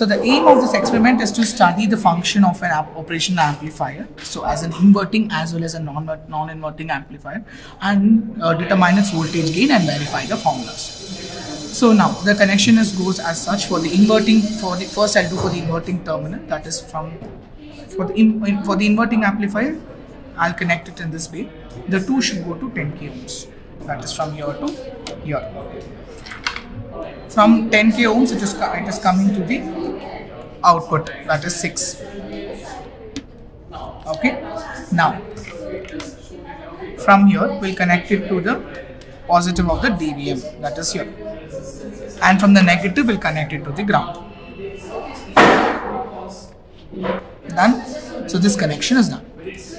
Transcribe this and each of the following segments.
So the aim of this experiment is to study the function of an operational amplifier, so as an inverting as well as a non non-inverting amplifier, and uh, determine its voltage gain and verify the formulas. So now the connection is goes as such for the inverting. For the first, I'll do for the inverting terminal. That is from for the in, for the inverting amplifier, I'll connect it in this way. The two should go to 10 k ohms. That is from here to here. From 10 k ohms, it is it is coming to the output. That is 6. Okay. Now from here, we'll connect it to the positive of the DVM. That is here and from the negative we'll connect it to the ground. Done. So this connection is done.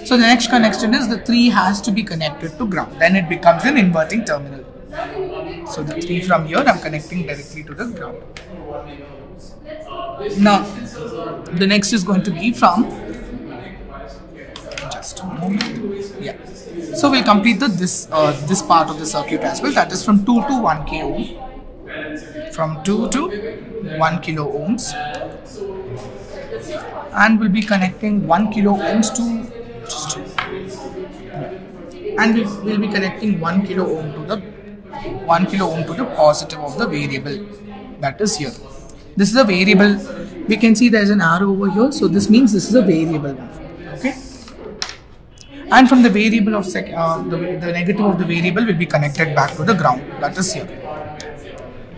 So the next connection is the 3 has to be connected to ground. Then it becomes an inverting terminal. So the 3 from here I'm connecting directly to the ground. Now the next is going to be from just a moment. Yeah. So we'll complete the, this uh, this part of the circuit as well. That is from 2 to 1 k ohm from 2 to 1 kilo ohms and we'll be connecting 1 kilo ohms to and we will be connecting 1 kilo ohm to the 1 kilo ohm to the positive of the variable that is here. This is a variable. We can see there is an arrow over here. So this means this is a variable. Okay. And from the variable of sec uh, the, the negative of the variable will be connected back to the ground that is here.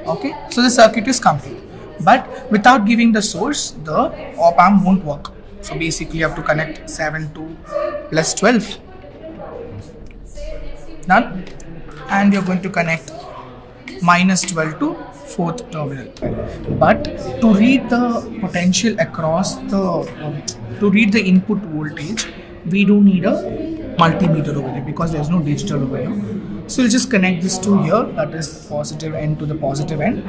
Okay. So the circuit is complete. But without giving the source the op amp won't work. So basically you have to connect 7 to plus 12 done and you're going to connect minus 12 to fourth terminal but to read the potential across the um, to read the input voltage we do need a multimeter over there because there's no digital over here so we'll just connect this to here, that is positive end to the positive end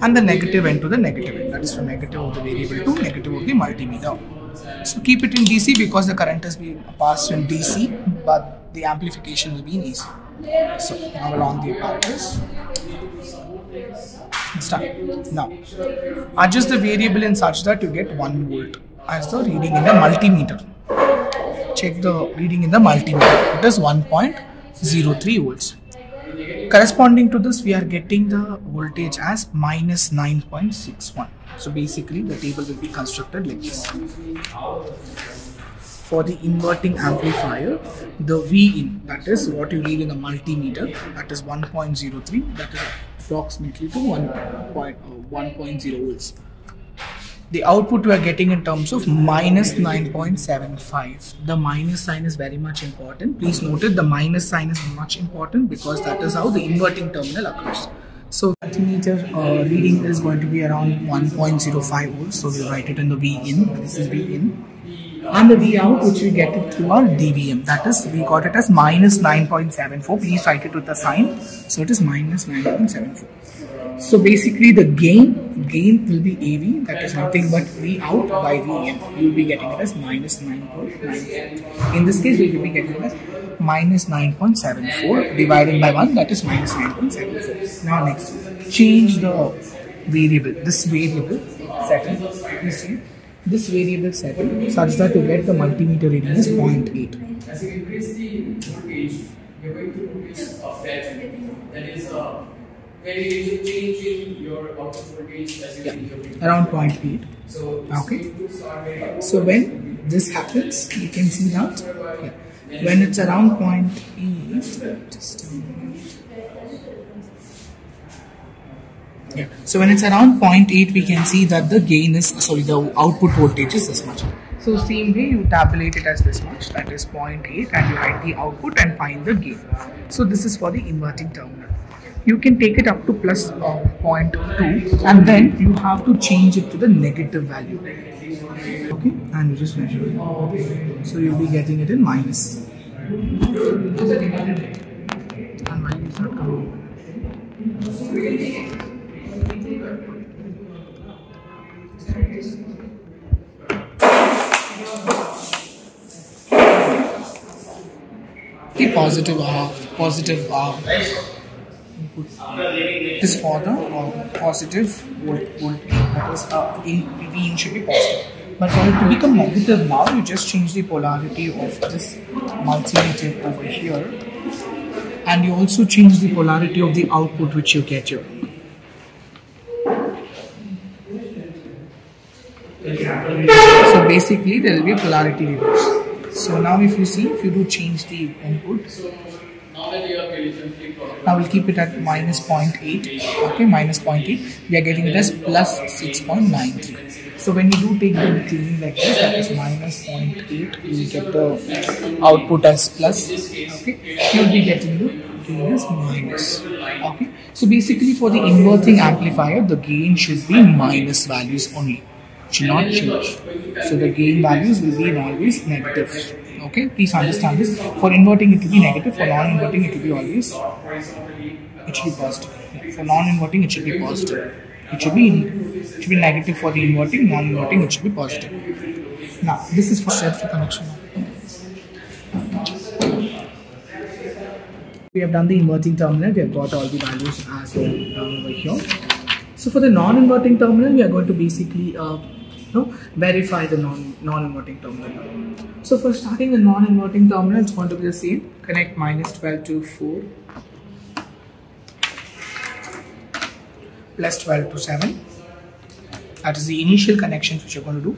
and the negative end to the negative end, that is from negative of the variable to negative of the multimeter. So keep it in DC because the current has been passed in DC, but the amplification will be in AC. So now along the apparatus. It's done. Now adjust the variable in such that you get 1 volt as the reading in the multimeter check the reading in the multimeter. It is 1.03 volts. Corresponding to this, we are getting the voltage as minus 9.61. So basically, the table will be constructed like this. For the inverting amplifier, the V in, that is what you read in the multimeter, that is 1.03, that is approximately to 1.0 uh, volts the output we are getting in terms of minus 9.75 the minus sign is very much important. Please note it the minus sign is much important because that is how the inverting terminal occurs. So multimeter uh, reading is going to be around 1.05 volts. So we'll write it in the v in. This is v in. And the v out which we get it through our dvm that is we got it as minus 9.74 please write it with the sign. So it is minus 9.74 so basically the gain, gain will be AV, that is nothing but V out by V in. You will be getting it as minus 9.9. In this case, we will be getting it as minus 9.74 divided by 1, that is minus 9.74. Now next, change the variable, this variable setting, you see, this variable setting such that you get the multimeter reading is 0.8. As you increase the voltage, you're going to notice a that is uh, uh, your output voltage yeah. around 0.8 so okay. so when this happens you can see that. Yeah. when it's around 0.8 just a moment. Yeah. So when it's around 0.8 we can see that the gain is sorry the output voltage is this much. So same way you tabulate it as this much that is 0.8 and you write the output and find the gain. So this is for the inverting terminal you can take it up to plus, uh, 0.2 and then you have to change it to the negative value. Okay? And you just measure it. So you'll be getting it in minus. and minus not coming. The positive half positive half input is for the uh, positive volt that is uh, in should be positive. But for it to become negative now, you just change the polarity of this multimeter over here and you also change the polarity of the output which you get here. So basically there will be a polarity reverse. So now if you see, if you do change the input, now we'll keep it at minus 0.8, okay, minus 0.8, we are getting it as plus 6.93. So when you do take the cleaning like this, that is minus 0.8, you get the output as plus, okay, you will be getting the gain minus, okay. So basically for the inverting amplifier, the gain should be minus values only should not change. So the gain values will be always negative. Okay, please understand this. For inverting it will be negative, for non-inverting it will be always it should be positive. For non-inverting it should be positive. It should be it should be negative for the inverting, non-inverting it should be positive. Now this is for self connection. We have done the inverting terminal, we have got all the values as well down over here. So for the non-inverting terminal, we are going to basically uh, know, verify the non, non-inverting terminal. So for starting the non-inverting terminal, it's going to be the same. Connect minus 12 to 4 plus 12 to 7. That is the initial connections which you're going to do.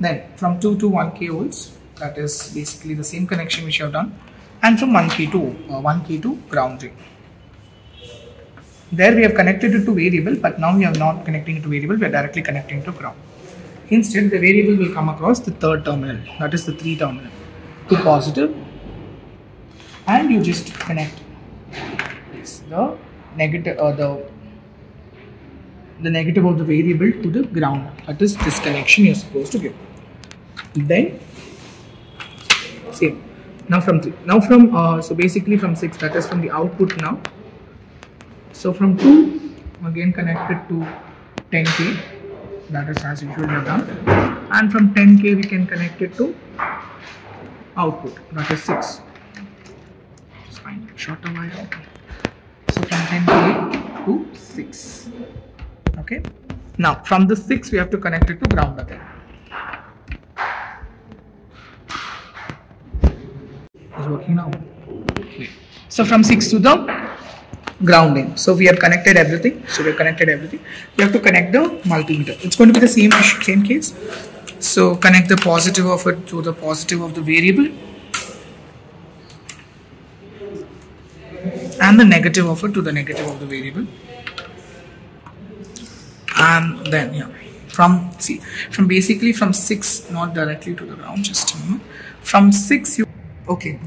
Then from 2 to 1k volts, that is basically the same connection which you have done. And from 1k to uh, 1k to grounding. There we have connected it to variable, but now we are not connecting it to variable, we are directly connecting to ground. Instead, the variable will come across the third terminal, that is the 3 terminal, to positive, and you just connect the negative, uh, the the negative of the variable to the ground. That is this connection you're supposed to give. Then same. Now from three. Now from uh, so basically from six. That is from the output now. So from two again connected to 10k that is as usual we have done. And from 10k we can connect it to output that is 6 just find a shorter wire so from 10k to 6 okay? Now from the 6 we have to connect it to ground again is working now. So from 6 to the grounding. So we have connected everything. So we have connected everything. You have to connect the multimeter. It's going to be the same same case. So connect the positive of it to the positive of the variable and the negative of it to the negative of the variable. And then yeah, from see from basically from six not directly to the ground. Just a moment. From six you okay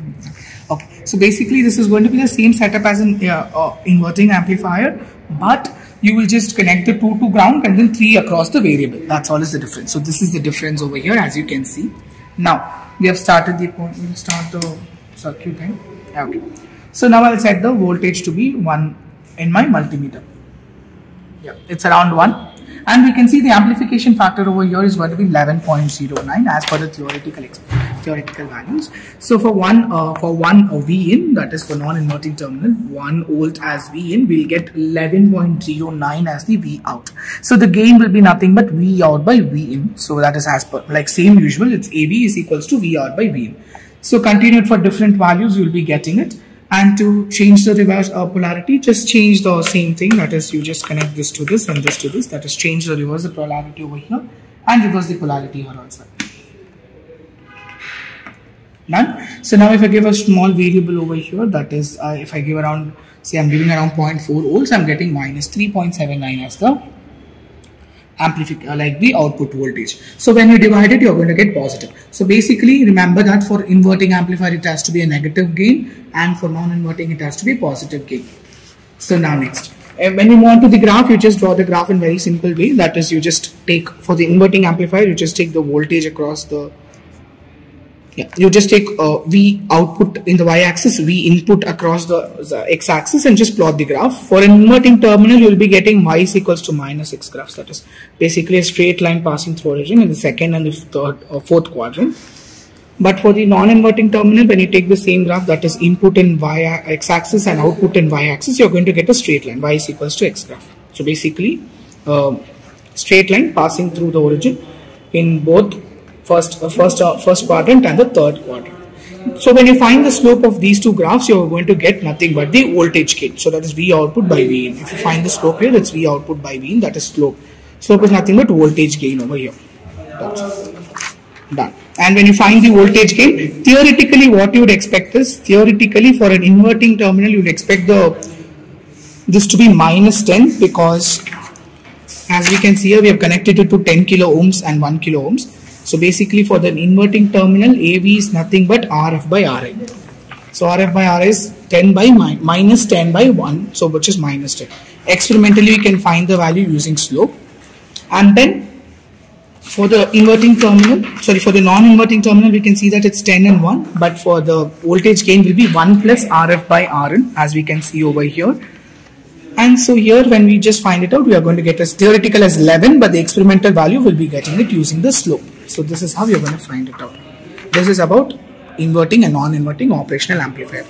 Okay, so basically this is going to be the same setup as an uh, uh, inverting amplifier, but you will just connect the 2 to ground and then 3 across the variable. That's all is the difference. So this is the difference over here as you can see. Now, we have started the, we'll start the circuit then. Okay. So now I'll set the voltage to be 1 in my multimeter. Yeah, it's around 1 and we can see the amplification factor over here is going to be 11.09 as per the theoretical theoretical values. So for one uh, for one uh, V in that is for non-inverting terminal, one volt as V in, we'll get 11.09 as the V out. So the gain will be nothing but V out by V in. So that is as per like same usual. It's AV is equals to V out by V in. So continued for different values, you'll be getting it. And to change the reverse uh, polarity, just change the same thing. That is, you just connect this to this and this to this. That is, change the reverse the polarity over here and reverse the polarity here also. Done. So now if I give a small variable over here, that is, uh, if I give around, say I'm giving around 0.4 volts, I'm getting minus 3.79 as the amplifier, uh, like the output voltage. So when you divide it, you're going to get positive. So basically, remember that for inverting amplifier, it has to be a negative gain, and for non-inverting, it has to be positive gain. So now next. When you want to the graph, you just draw the graph in very simple way. That is, you just take, for the inverting amplifier, you just take the voltage across the yeah, you just take uh, V output in the y-axis, V input across the, the x-axis and just plot the graph. For an inverting terminal, you will be getting y is equals to minus x graphs. That is basically a straight line passing through origin in the second and the third or fourth quadrant. But for the non-inverting terminal, when you take the same graph that is input in y x-axis and output in y-axis, you're going to get a straight line, y is equals to x graph. So basically, uh, straight line passing through the origin in both first, uh, first, uh, first quadrant and the third quadrant. So when you find the slope of these two graphs, you're going to get nothing but the voltage gain. So that is V output by V in. If you find the slope here, that's V output by V in, that is slope. Slope is nothing but voltage gain over here. That's done. And when you find the voltage gain, theoretically what you would expect is, theoretically for an inverting terminal, you would expect the this to be minus 10 because as we can see here, we have connected it to 10 kilo ohms and 1 kilo ohms. So basically for the inverting terminal, AV is nothing but RF by RI. So RF by RI is 10 by mi minus 10 by 1, so which is minus 10. Experimentally, we can find the value using slope. And then for the inverting terminal, sorry, for the non-inverting terminal, we can see that it's 10 and 1, but for the voltage gain will be 1 plus RF by RN, as we can see over here. And so here, when we just find it out, we are going to get as theoretical as 11, but the experimental value will be getting it using the slope. So this is how you're going to find it out. This is about inverting and non-inverting operational amplifier.